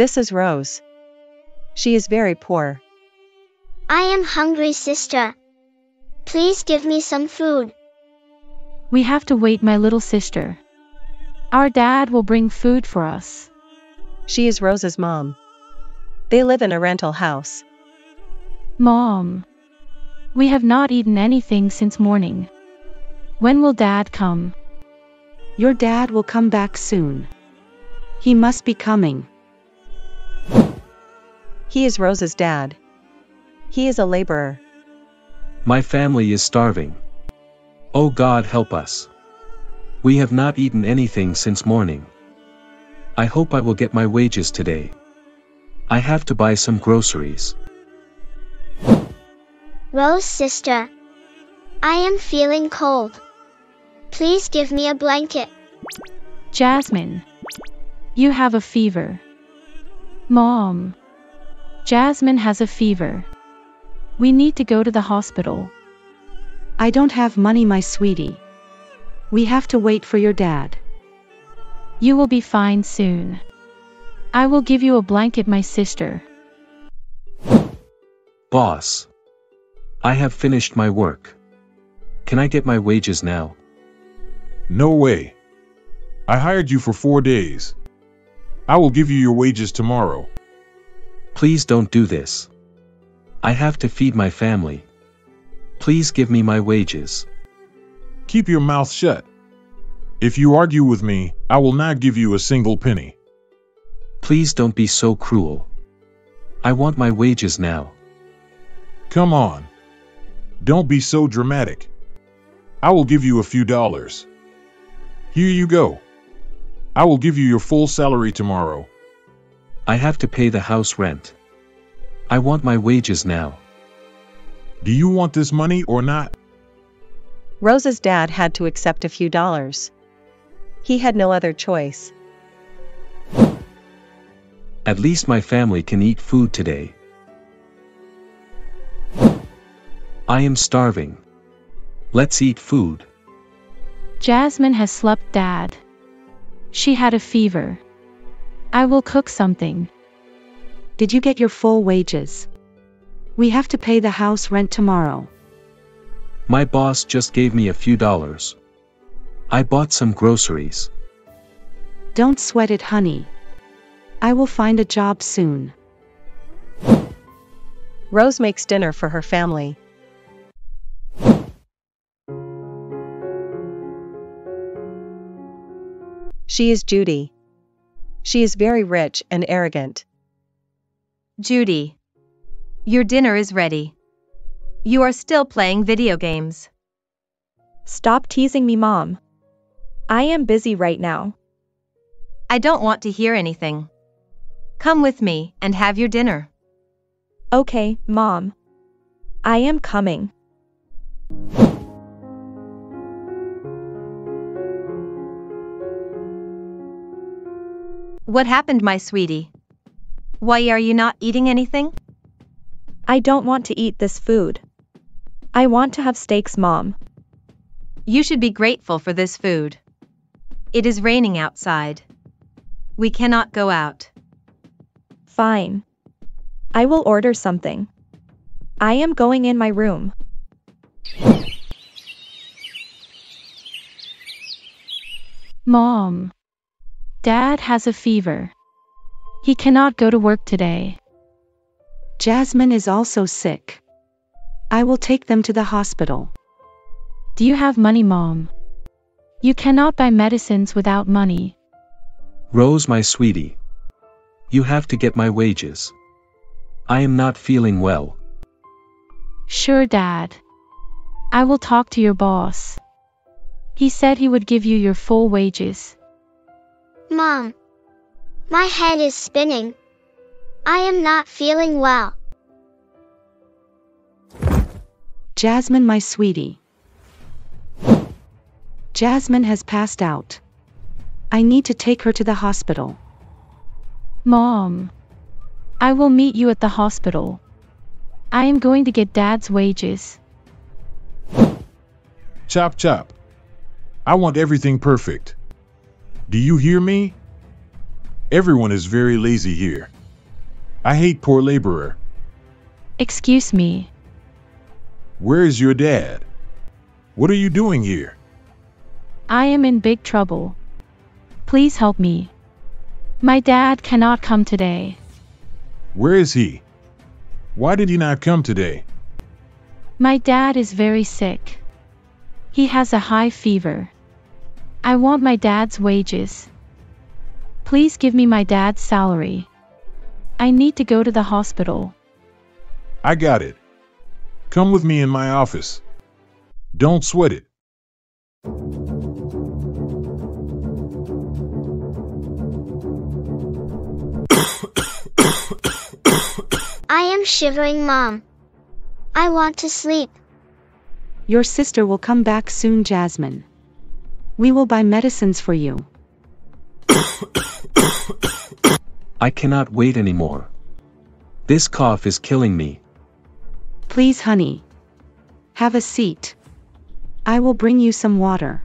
This is Rose. She is very poor. I am hungry, sister. Please give me some food. We have to wait, my little sister. Our dad will bring food for us. She is Rose's mom. They live in a rental house. Mom. We have not eaten anything since morning. When will dad come? Your dad will come back soon. He must be coming. He is Rose's dad. He is a laborer. My family is starving. Oh God help us. We have not eaten anything since morning. I hope I will get my wages today. I have to buy some groceries. Rose, sister. I am feeling cold. Please give me a blanket. Jasmine. You have a fever. Mom. Jasmine has a fever. We need to go to the hospital. I don't have money, my sweetie. We have to wait for your dad. You will be fine soon. I will give you a blanket, my sister. Boss. I have finished my work. Can I get my wages now? No way. I hired you for four days. I will give you your wages tomorrow. Please don't do this. I have to feed my family. Please give me my wages. Keep your mouth shut. If you argue with me, I will not give you a single penny. Please don't be so cruel. I want my wages now. Come on. Don't be so dramatic. I will give you a few dollars. Here you go. I will give you your full salary tomorrow. I have to pay the house rent. I want my wages now. Do you want this money or not? Rose's dad had to accept a few dollars. He had no other choice. At least my family can eat food today. I am starving. Let's eat food. Jasmine has slept, Dad. She had a fever. I will cook something. Did you get your full wages? We have to pay the house rent tomorrow. My boss just gave me a few dollars. I bought some groceries. Don't sweat it, honey. I will find a job soon. Rose makes dinner for her family. She is Judy. She is very rich and arrogant. Judy. Your dinner is ready. You are still playing video games. Stop teasing me, Mom. I am busy right now. I don't want to hear anything. Come with me and have your dinner. Okay, Mom. I am coming. What happened, my sweetie? Why are you not eating anything? I don't want to eat this food. I want to have steaks, Mom. You should be grateful for this food. It is raining outside. We cannot go out. Fine. I will order something. I am going in my room. Mom. Dad has a fever. He cannot go to work today. Jasmine is also sick. I will take them to the hospital. Do you have money, Mom? You cannot buy medicines without money. Rose, my sweetie. You have to get my wages. I am not feeling well. Sure, Dad. I will talk to your boss. He said he would give you your full wages. Mom. My head is spinning. I am not feeling well. Jasmine, my sweetie. Jasmine has passed out. I need to take her to the hospital. Mom. I will meet you at the hospital. I am going to get Dad's wages. Chop chop. I want everything perfect. Do you hear me? Everyone is very lazy here. I hate poor laborer. Excuse me. Where is your dad? What are you doing here? I am in big trouble. Please help me. My dad cannot come today. Where is he? Why did he not come today? My dad is very sick. He has a high fever. I want my dad's wages. Please give me my dad's salary. I need to go to the hospital. I got it. Come with me in my office. Don't sweat it. I am shivering, Mom. I want to sleep. Your sister will come back soon, Jasmine. We will buy medicines for you. I cannot wait anymore. This cough is killing me. Please, honey. Have a seat. I will bring you some water.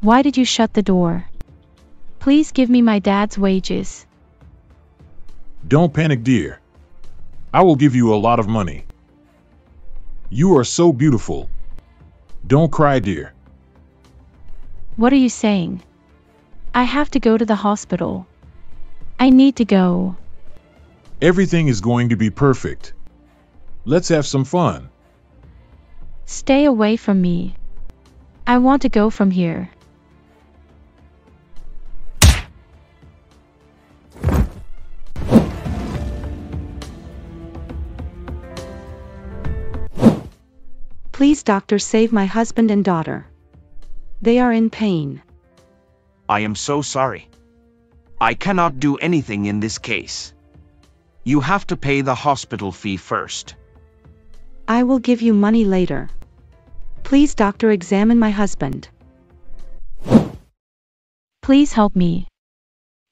Why did you shut the door? Please give me my dad's wages. Don't panic, dear. I will give you a lot of money. You are so beautiful. Don't cry, dear. What are you saying? I have to go to the hospital. I need to go. Everything is going to be perfect. Let's have some fun. Stay away from me. I want to go from here. Please, doctor, save my husband and daughter. They are in pain. I am so sorry. I cannot do anything in this case. You have to pay the hospital fee first. I will give you money later. Please, doctor, examine my husband. Please help me.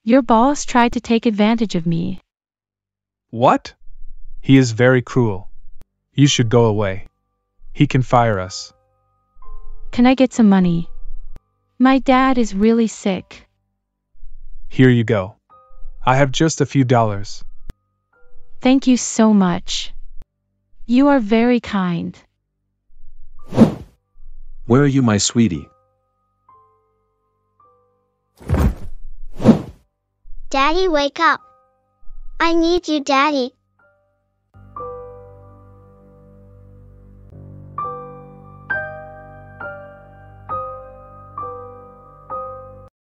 Your boss tried to take advantage of me. What? He is very cruel. You should go away. He can fire us. Can I get some money? My dad is really sick. Here you go. I have just a few dollars. Thank you so much. You are very kind. Where are you, my sweetie? Daddy, wake up. I need you, Daddy.